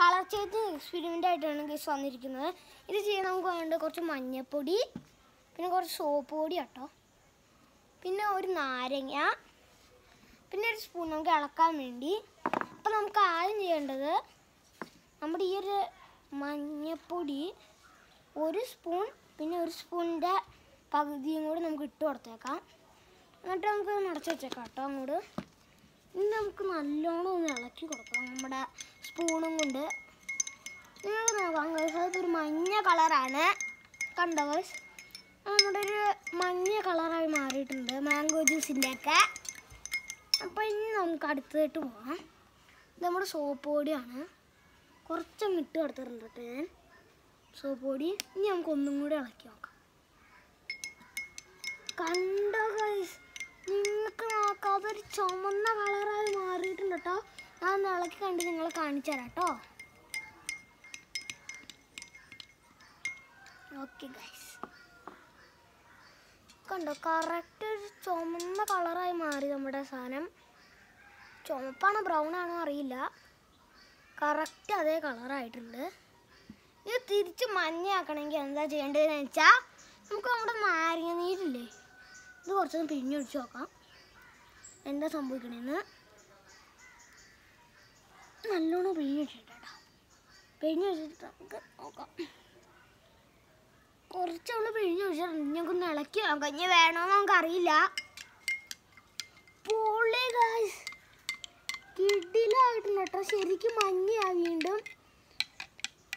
Colour ചെയ്ത് experiment ആയിട്ടാണ് guys വന്നിരിക്കുന്നത്. ഇത് ചെയ്യാൻ നമുക്ക് വേണ്ട കുറച്ച് മഞ്ഞപ്പൊടി പിന്നെ കുറച്ച് സോപ്പ് പൊടി കേട്ടോ പിന്നെ ഒരു നാരങ്ങ പിന്നെ ഒരു സ്പൂൺ നമുക്ക് ഇളക്കാൻ വേണ്ടി. അപ്പം നമുക്ക് ആദ്യം ചെയ്യേണ്ടത് നമ്മുടെ ഈ ഒരു മഞ്ഞപ്പൊടി ഒരു സ്പൂൺ പിന്നെ ഒരു സ്പൂണിന്റെ പകുതിയും കൂടി നമുക്ക് ഇട്ട് കൊടുത്തേക്കാം. എന്നിട്ട് നമുക്ക് നിറച്ച് വെച്ചേക്കാം കേട്ടോ അങ്ങോട്ട്. നമുക്ക് നല്ലോണം ഒന്ന് ഇളക്കി കൊടുക്കാം നമ്മുടെ സ്പൂണും കൊണ്ട്. നിങ്ങൾ നോക്കാം അതിപ്പോൾ ഒരു മഞ്ഞ കളറാണ് കണ്ടോ ഗൈസ് നമ്മുടെ ഒരു മഞ്ഞ കളറായി മാറിയിട്ടുണ്ട് മാംഗോ ജ്യൂസിന്റെ ഒക്കെ അപ്പോൾ ഇനി നമുക്ക് അടുത്തതായിട്ട് പോകാം ഇത് നമ്മുടെ സോപ്പ് പൊടിയാണ്. കുറച്ചങ്ങ് ഇട്ട് കൊടുത്തിട്ടുണ്ട് ഞാൻ. സോപ്പ് പൊടി. ഇനി നമുക്ക് ഒന്നും കൂടി ഇളക്കി നോക്കാം. കണ്ടോ ചുമന്ന കളറായി മാറിയിട്ടുണ്ട് കേട്ടോ ഞാൻ ഇളക്കി കണ്ട് നിങ്ങളെ കാണിച്ചു തരാം കേട്ടോ ഓക്കെ ഗൈസ് കണ്ടോ കറക്റ്റ് ഒരു ചുമന്ന കളറായി മാറി നമ്മുടെ സാധനം. ചുമപ്പാണോ ബ്രൗൺ ആണോ അറിയില്ല. കറക്റ്റ് അതേ കളറായിട്ടുണ്ട് ഇത് തിരിച്ച് മഞ്ഞയാക്കണമെങ്കിൽ എന്താ ചെയ്യേണ്ടതെന്ന് വെച്ചാൽ നമുക്ക് നമ്മുടെ നാരങ്ങ നീരില്ലേ ഇത് കുറച്ചൊന്ന് പിഴിഞ്ഞൊഴിച്ച് നോക്കാം. എന്താ സംഭവിക്കണേന്ന്? നല്ലോണം പിഴിഞ്ഞൊഴിച്ചിട്ട് കേട്ടോ പിഴിഞ്ഞൊഴിച്ചിട്ട് നമുക്ക് നോക്കാം. കുറച്ചുള്ള പിഴിഞ്ഞൊഴിച്ചിട്ടുണ്ട് ഞങ്ങൾക്കൊന്ന് ഇളക്കി നോക്കാം. ഇനി വേണമെന്ന് നമുക്കറിയില്ല പോളേ ഗായ്സ് കിടിലായിട്ടുണ്ട് ശരിക്കും മഞ്ഞയാ വീണ്ടും.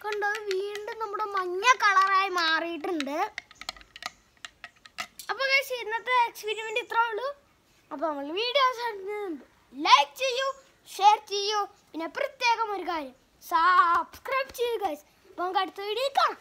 കണ്ടോ? വീണ്ടും നമ്മുടെ മഞ്ഞ കളറായി മാറിയിട്ടുണ്ട്. അപ്പോൾ ഗൈസ് ഇന്നത്തെ എക്സ്പെരിമെന്റ് ഇത്രേ ഉള്ളൂ. അപ്പോൾ നമ്മൾ വീഡിയോ ലൈക്ക് ചെയ്യൂ ഷെയർ ചെയ്യൂ. പിന്നെ പ്രത്യേകം ഒരു കാര്യം. സബ്സ്ക്രൈബ് ചെയ്യൂ ഗൈസ് അപ്പോൾ നമുക്ക് അടുത്ത വീഡിയോ കാണാം.